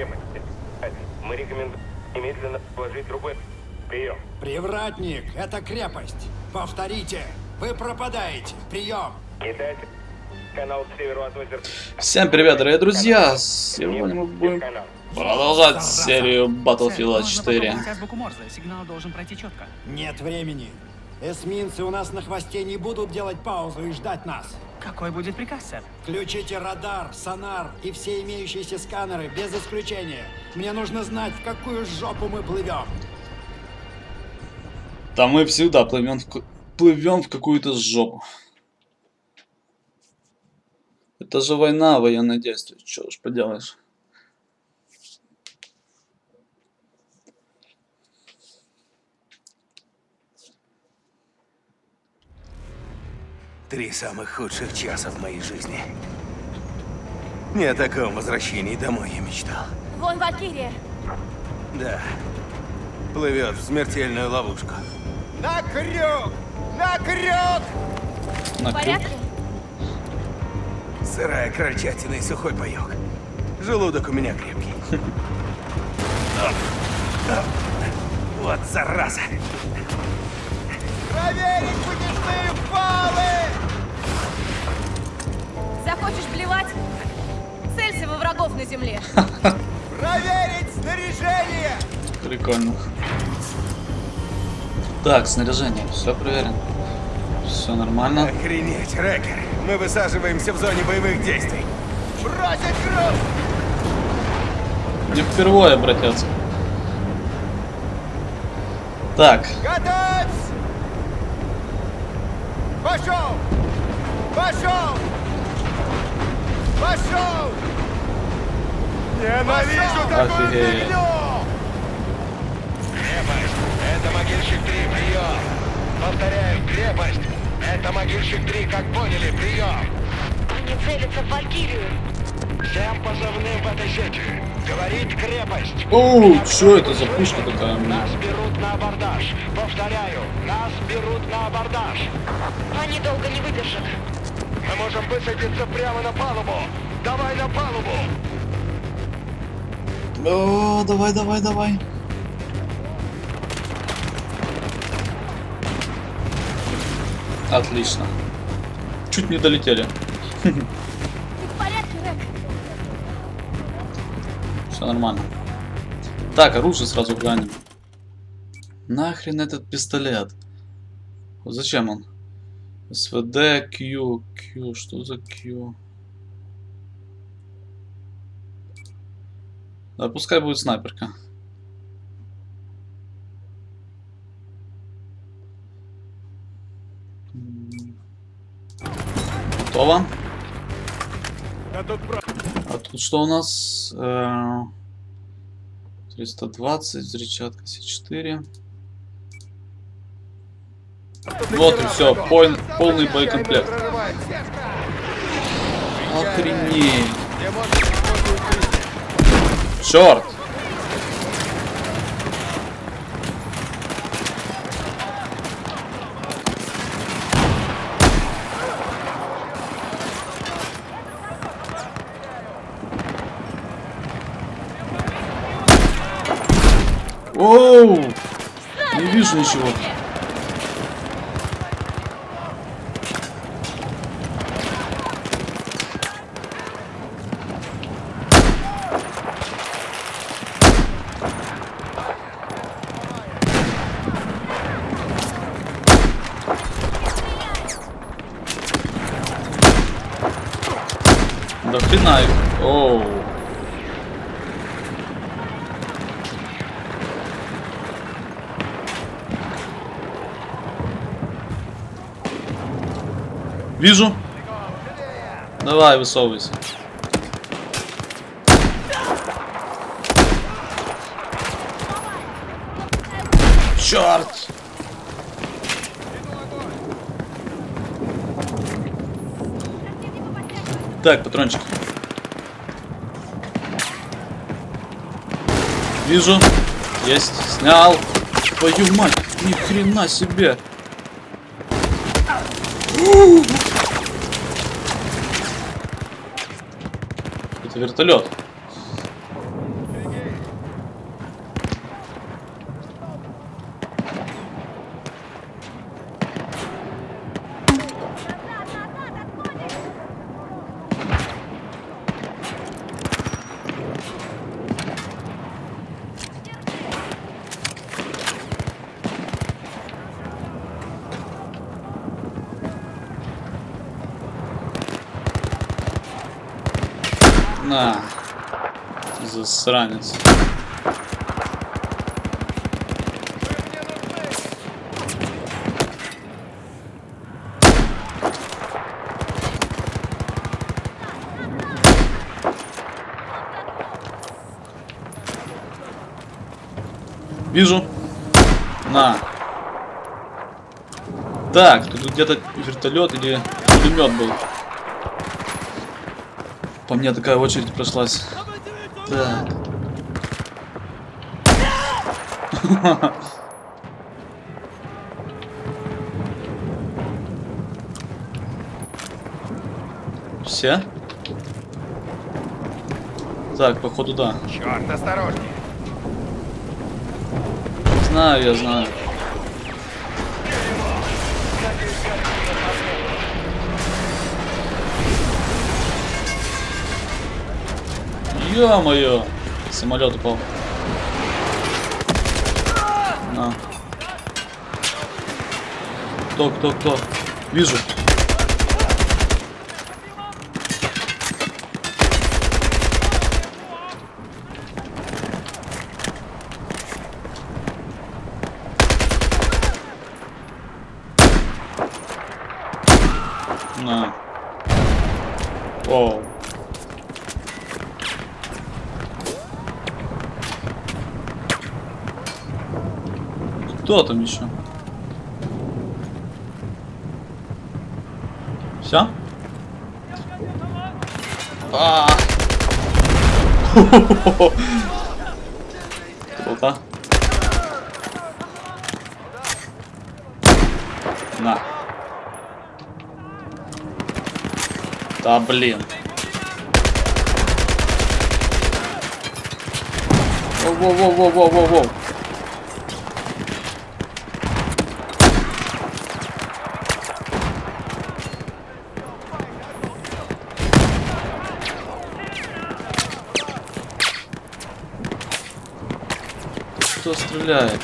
крепости. Мы рекомендуем немедленно положить другой прием. Привратник, это крепость. Повторите. Вы пропадаете. Прием. Китайцы. Канал к северу от озера. Всем привет, дорогие друзья! Сегодня мы будем продолжать серию Battlefield нужно 4. попробовать азбуку Морзе. Сигнал должен пройти четко. Нет времени. Эсминцы у нас на хвосте не будут делать паузу и ждать нас. Какой будет приказ, сэр? Включите радар, сонар и все имеющиеся сканеры, без исключения. Мне нужно знать, в какую жопу мы плывем. Да мы всегда плывем в, плывем в какую-то жопу. Это же война, военное действие. Что уж поделаешь. Три самых худших часа в моей жизни. Не о таком возвращении домой я мечтал. Вон Валькирия. Да. Плывет в смертельную ловушку. На крюк! На крюк! На В крюк. порядке? Сырая крольчатина и сухой паёк. Желудок у меня крепкий. Вот зараза! Проверить вытяжные фалы! Захочешь плевать? Целься во врагов на земле. Проверить снаряжение! Прикольно. Так, снаряжение. Все проверено. Все нормально. Охренеть, Рекер! Мы высаживаемся в зоне боевых действий. Бросить кровь! Не впервые, братец. Так, Готовь! Пошел! Пошел! Пошел! Ненавижу такую фигню! Крепость. Это могильщик 3, прием. Повторяю, крепость. Это могильщик 3, как поняли, прием. Они целятся в Валькирию. Всем позывным в этой сети. Говорит крепость. Оу, что это за пушка такая? Нас берут на абордаж. Повторяю, нас берут на абордаж. Они долго не выдержат. Мы можем высадиться прямо на палубу. Давай на палубу. О, давай, давай, давай. Отлично. Чуть не долетели. Все нормально. Так, оружие сразу глянем. Нахрен этот пистолет? Зачем он? СВД, Q, Q, что за Q? Да, пускай будет снайперка. Готово. А тут что у нас? Э, 320, взрывчатка С4. Вот и все, полный боекомплект. Охренеть. Черт! Оу! Не вижу ничего. Да хрена их. Оу. Вижу. Давай, высовывайся. Черт! Так, патрончик. Вижу. Есть. Снял. Твою мать. Ни хрена себе. Вертолет. На. Засранец. Вижу. На. Так, тут где-то вертолет или пулемет был. По мне такая очередь прошлась. Так. Все? Так, походу да. Черт, осторожнее. Знаю, я знаю. Ё-моё! Самолет упал. На. Кто, кто, кто? Вижу. На. Оу. Кто там еще? Все? А. Круто. На. Да блин. Воу-воу-воу-воу-воу-воу. Кто стреляет?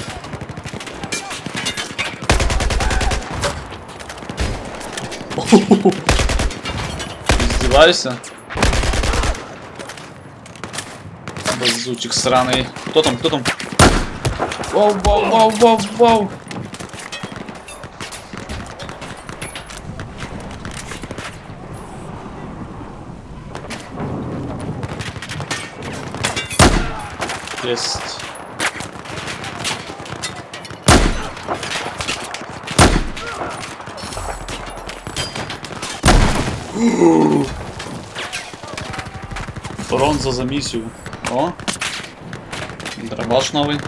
Издевайся. Базучик сраный. Кто там? Кто там? Воу, воу, воу, воу, воу. Есть. Бронза за миссию. О! Дробаш новый.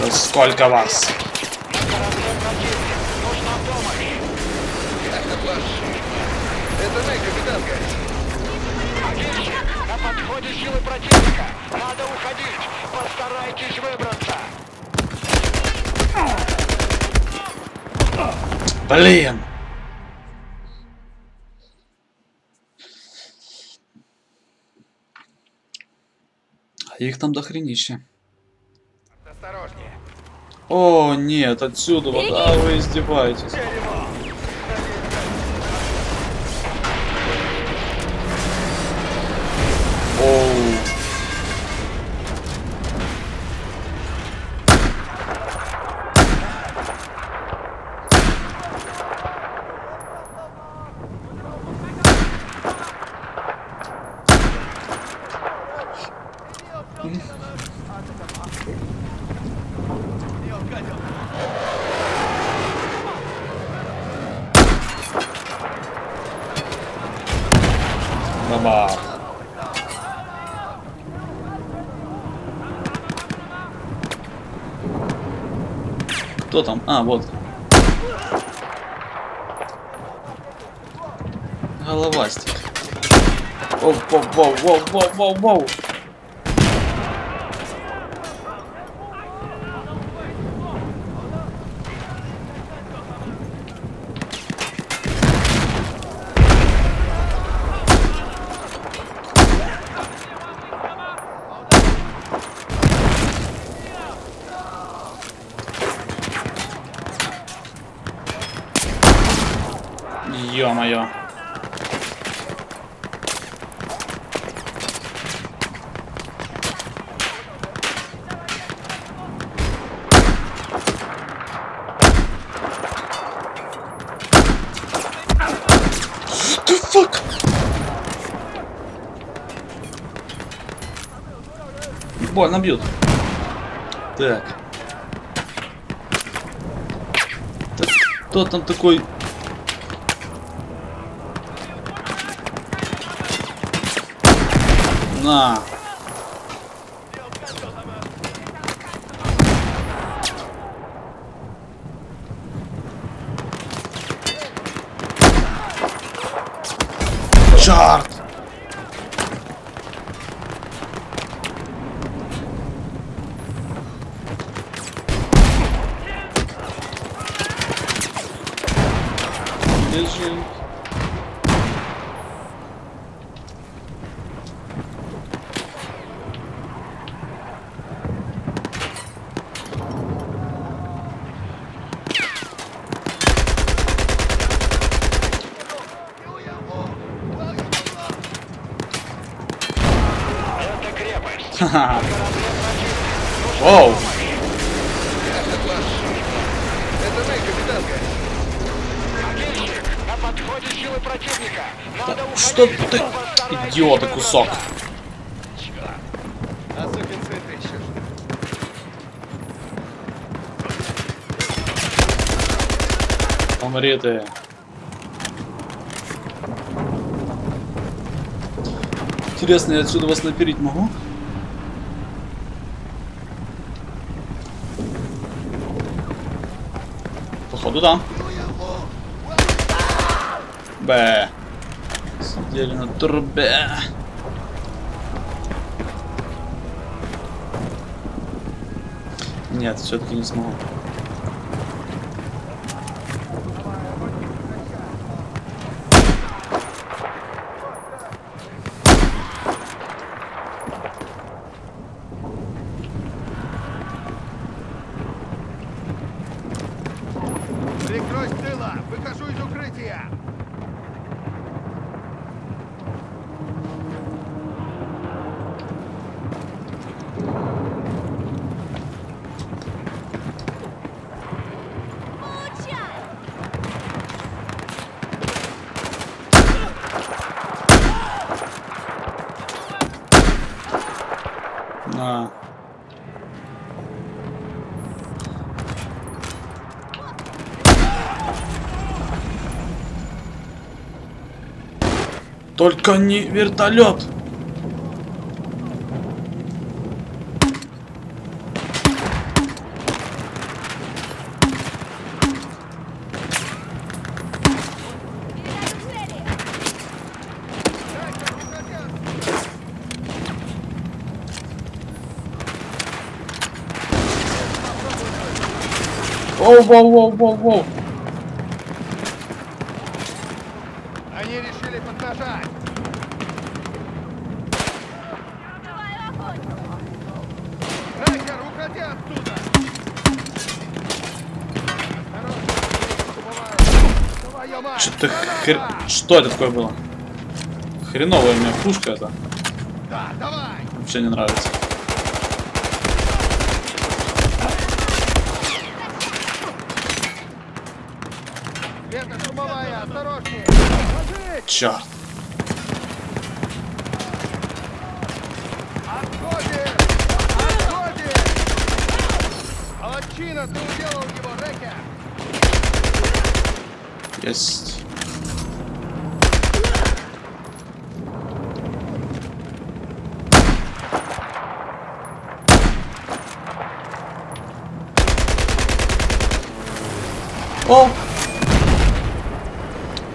Да сколько вас? Это мы, капитан Гарри. На подходе силы противника. Надо уходить. Постарайтесь выбраться. Блин! А Их там дохренище. Осторожнее. О, нет, отсюда вот, а вы издеваетесь. Оу. Баба. Кто там? А, вот. Головастик. Воу, воу, воу, воу, воу, воу, воу. Ё-моё. Больно бьют. Так. Так, Кто там такой? На. Черт! Лежит. Это крепость. Ха-ха. Корабле противник. Оу. Это мы, капитанка. Могильщик, на подходе силы противника. Надо уходить. Что ты, Восстановить идиота кусок? Умри ты. Интересно, я отсюда вас наперить могу? Походу, да. Б. Сидели на трубе. Нет, все-таки не смогу. Только не вертолет. Воу, воу, воу, воу, воу. Они решили поднажать. Уходи оттуда. Осторожно, Твою мать. Что-то хр... Что это такое было? Хреновая у меня пушка это. Да, давай. Вообще не нравится. Вета штурмовая, осторожнее. Черт. Есть. О!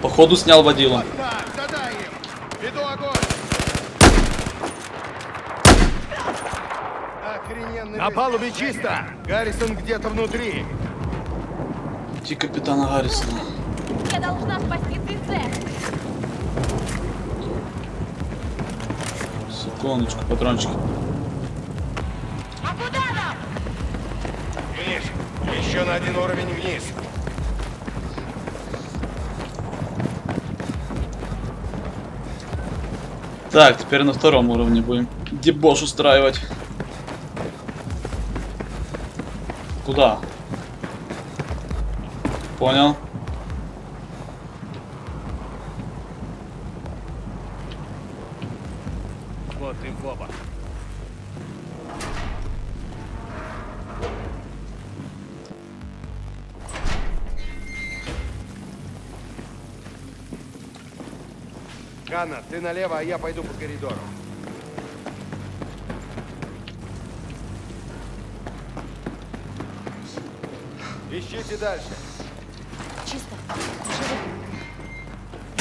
Походу снял водила. На палубе чисто. Гаррисон где-то внутри. Идти капитана Гаррисона. Я должна спасти Цицер. Секундочку, патрончики. А куда нам? Вниз. Еще на один уровень вниз. Так, теперь на втором уровне будем дебош устраивать. Куда? Понял. Вот ты в оба. Ганна, ты налево, а я пойду по коридору. Ищите дальше. Чисто.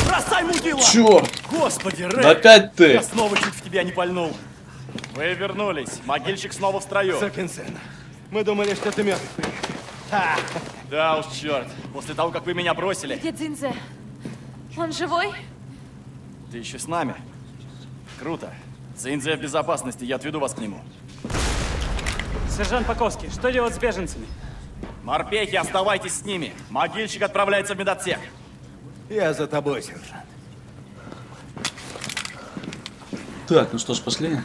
Бросай мудила! Черт! Господи, Рэй! Опять ты! Я снова чуть в тебя не пальнул. Вы вернулись. Могильщик снова в строю. Сукин сын. Мы думали, что ты мертв. Да уж, черт. После того, как вы меня бросили, Где Дзинзе? Он живой? ты еще с нами. Круто. Цинзия в безопасности, я отведу вас к нему. Сержант Паковский, что делать с беженцами? Морпехи, оставайтесь с ними. Могильщик отправляется в медотсек. Я за тобой, сержант. Так, ну что ж, пошли.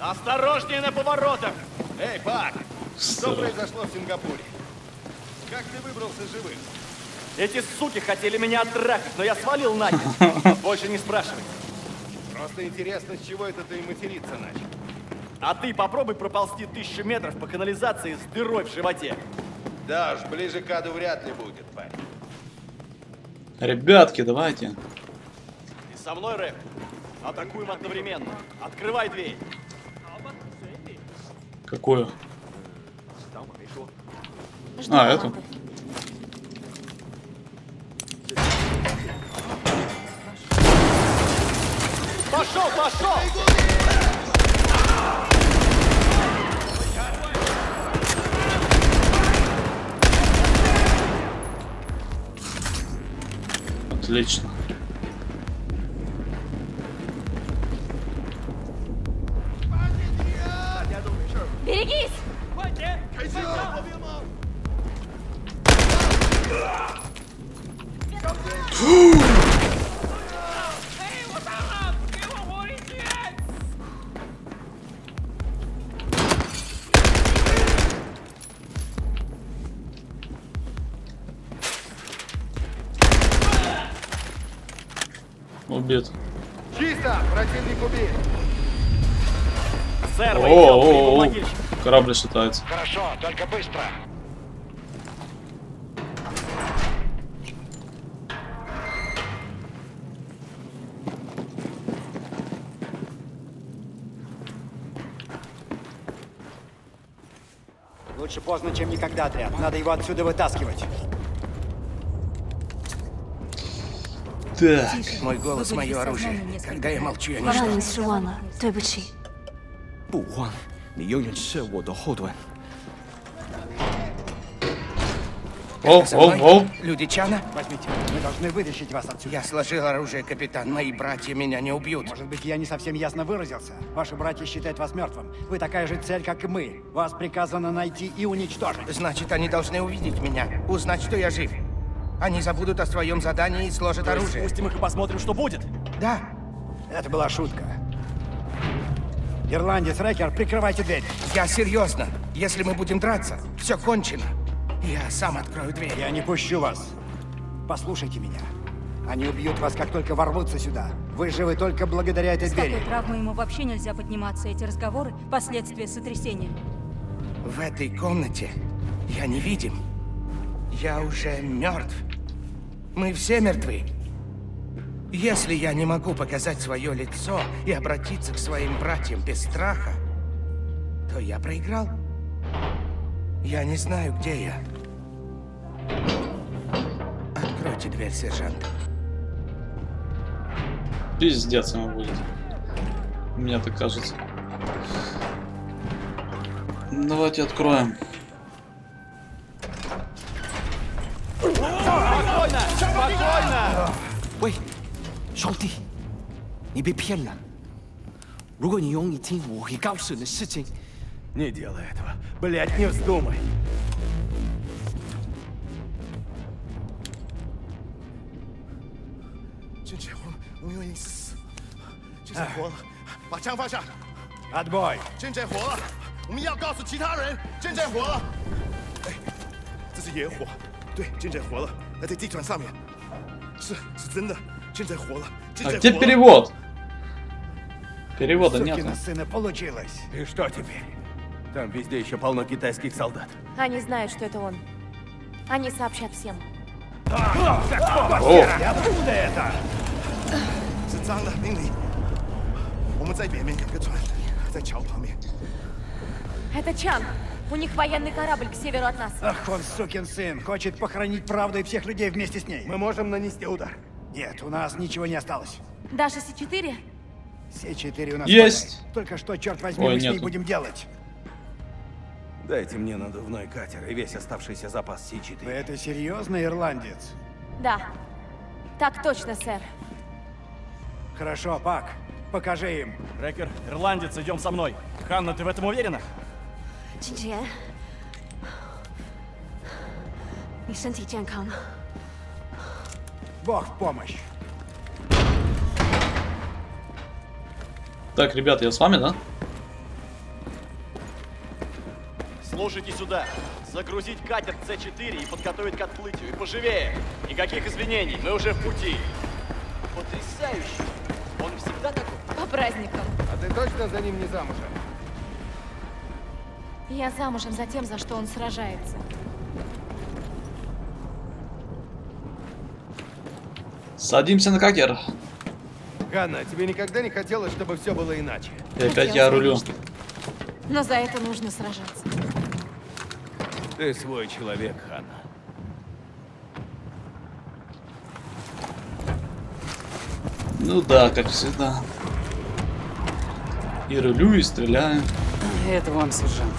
Осторожнее на поворотах! Эй, Пак! Что произошло в Сингапуре? Как ты выбрался живым? Эти суки хотели меня оттрахать, но я свалил нахер. Больше не спрашивай. Просто интересно, с чего это ты материться начал. А ты попробуй проползти тысячу метров по канализации с дырой в животе. Да уж, ближе к аду вряд ли будет, парень. Ребятки, давайте. Ты со мной, Рэп? Атакуем одновременно. Открывай дверь. Какую? Жду А, эту? Пошел, пошел! Отлично. Убит. Чисто! Противник убит! Сэр, О, о, о, могильщик. Корабль шатается. Хорошо, только быстро. Лучше поздно, чем никогда, отряд. Надо его отсюда вытаскивать. Так. Мой голос – мое оружие. Когда я молчу, я ничто. Оу, оу, оу. Люди Чана? Возьмите. Мы должны вытащить вас отсюда. Я сложил оружие, капитан. Мои братья меня не убьют. Может быть, я не совсем ясно выразился. Ваши братья считают вас мертвым. Вы такая же цель, как и мы. Вас приказано найти и уничтожить. Значит, они должны увидеть меня. Узнать, что я жив. Они забудут о своем задании и сложат То оружие. Спустим их и посмотрим, что будет. Да, Это была шутка. Ирландец, Рекер, прикрывайте дверь. я серьезно. Если мы будем драться, все кончено. Я сам открою дверь. Я не пущу вас. Послушайте меня. Они убьют вас, как только ворвутся сюда. Вы живы только благодаря этой С такой двери. травмой ему вообще нельзя подниматься. Эти разговоры – последствия сотрясения. В этой комнате я невидим. Я уже мертв. Мы все мертвы. Если я не могу показать свое лицо и обратиться к своим братьям без страха, то я проиграл. Я не знаю, где я. Откройте дверь, сержант. Пиздец ему будет. Мне так кажется. Давайте откроем. 喂兄弟你被骗了。如果你用一听我会告诉你的事情你也掉了呀对吧本来你死多了真是活了把枪放下。Ahboy 真真活了我们要告诉其他人真真活了。这是野火。对真真活了那在地砖上面。А где перевод? Перевода нет. сына а? получилось. И что теперь? Там везде еще полно китайских солдат. Они знают, что это он. Они сообщат всем. О. Откуда это? Это Чан. У них военный корабль к северу от нас. Ах, он сукин сын. Хочет похоронить правду и всех людей вместе с ней. Мы можем нанести удар. Нет, у нас ничего не осталось. Даша С4? Все четыре у нас Есть. хватает. Только что, черт возьми, Ой, мы с ней нету. будем делать? Дайте мне надувной катер и весь оставшийся запас Вы Си-4. это серьезно, ирландец? Да. Так точно, сэр. Хорошо, Пак. Покажи им. Рекер, ирландец, идем со мной. Ханна, ты в этом уверена? 芊芊，你身体健康吗？ Бог в помощь. Так, ребят, я с вами, да? Слушайте сюда. Загрузить катер С4 и подготовить к отплытию. И поживее. Никаких извинений, мы уже в пути. Потрясающе. Он всегда такой? По праздникам. А ты точно за ним не замужем? Я замужем за тем, за что он сражается. Садимся на катер. Ганна, тебе никогда не хотелось, чтобы все было иначе? И опять я рулю. конечно. Но за это нужно сражаться. Ты свой человек, Ханна. Ну да, как всегда. И рулю, и стреляю. Это вам, сержант.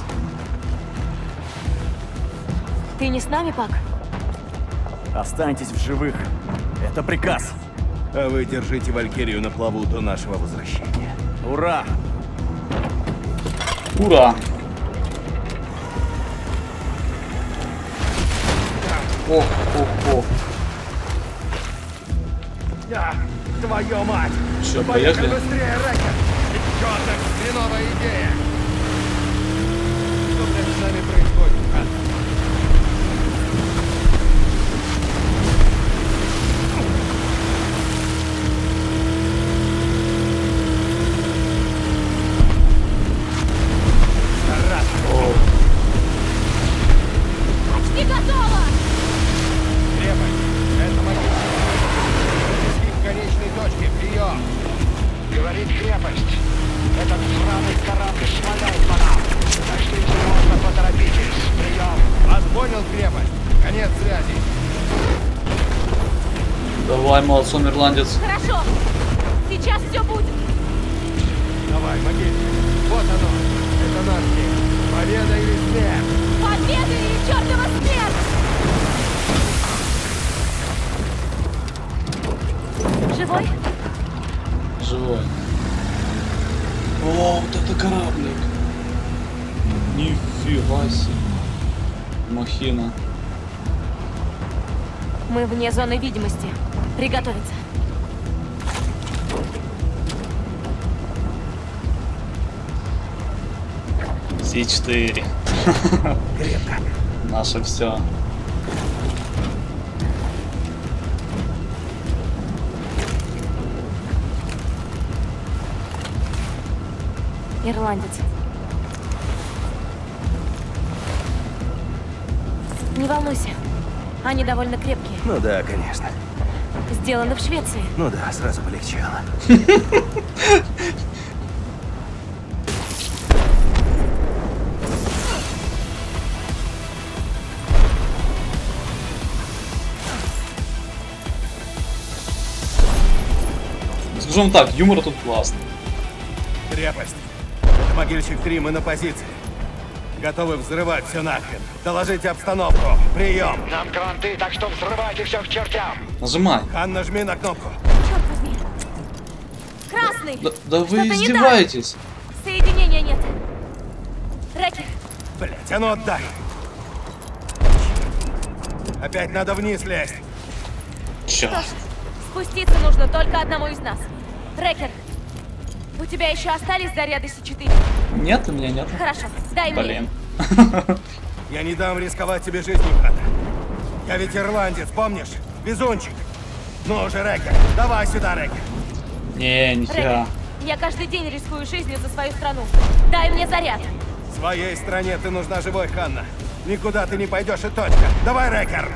Ты не с нами, Пак? Останьтесь в живых. Это приказ. А вы держите Валькирию на плаву до нашего возвращения. Ура! Ура! Ох, ох, ох. Да, твою мать! Все, поехали. быстрее, Рэкер! Чёрток, хреновая идея! Что блядь с нами происходит, Давай, молодцом, ирландец. Хорошо! Сейчас все будет! Давай, могильник. Вот оно. Это наш день. Победа или смерть? Победа или чертова смерть! Живой? Живой. О, вот это кораблик. Нифига себе. Махина. Мы вне зоны видимости. Приготовиться. Си-4. Крепко. Наше все. Ирландец. Не волнуйся. Они довольно крепкие. Ну да, конечно. Сделаны в Швеции. Ну да, сразу полегчало. Скажем так, юмор тут классный. Крепость. Это могильщик 3, мы на позиции. Готовы взрывать все нахрен. Доложите обстановку. Прием. Нам кранты, так что взрывайте все к чертям. Нажимай. Анна, жми на кнопку. Черт возьми. Красный! Да, да вы Что-то не так. издеваетесь. Соединения нет. Рэки, Блять, а ну отдай. Опять надо вниз лезть. Чё? Спуститься нужно только одному из нас. Рекер, у тебя еще остались заряды С4? Нет, у меня нет. Хорошо, дай мне. Блин. Я не дам рисковать тебе жизнью, брат. Я ведь ирландец, помнишь? Везунчик. Ну же, Рекер, давай сюда, Рекер. Не, Рекер, нифига. я каждый день рискую жизнью за свою страну. Дай мне заряд. Своей стране ты нужна живой, Ханна. Никуда ты не пойдешь и точка. Давай, Рекер.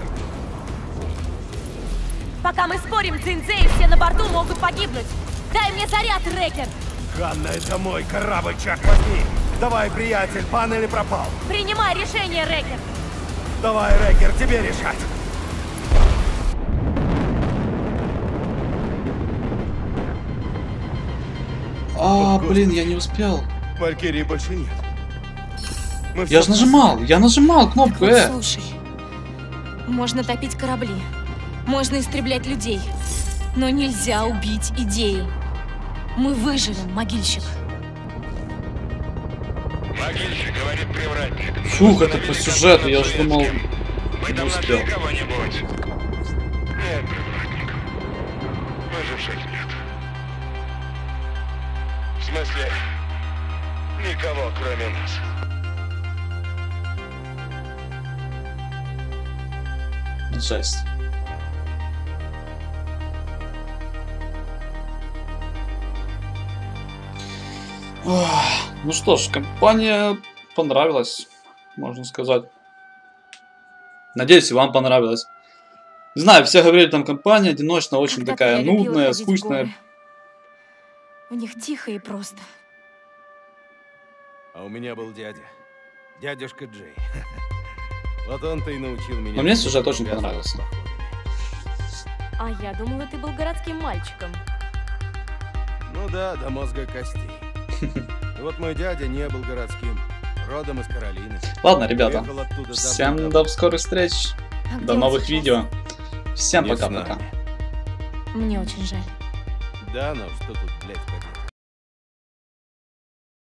Пока мы спорим, и все на борту могут погибнуть. Дай мне заряд, Рекер. Ханна, это мой корабль, черт возьми. Давай, приятель, пан или пропал. Принимай решение, Рекер. Давай, Рекер, тебе решать. А, блин, я не успел. Валькирии больше нет. Мы Я же нажимал, я нажимал кнопку Э. Слушай, можно топить корабли, можно истреблять людей, но нельзя убить идею. Мы выживем, могильщик. Могильщик говорит привратник. Фух, это по сюжету, я же думал, не там нашли кого-нибудь? Нет, привратник. Выживших нет. В смысле, никого, кроме нас. Жесть. Ну что ж, компания понравилась, можно сказать. Надеюсь, и вам понравилось. Не знаю, все говорили, там компания одиночная, очень Когда-то такая нудная, в скучная. У них тихо и просто. А у меня был дядя. Дядюшка Джей. Вот он-то и научил меня... Но мне сюжет очень понравился. А я думала, ты был городским мальчиком. Ну да, до мозга костей. Вот мой дядя не был городским. Родом из Каролины. Ладно, ребята, всем до скорых встреч, А до новых видео. Всем пока-пока. Мне очень жаль. Да, ну что тут, блядь?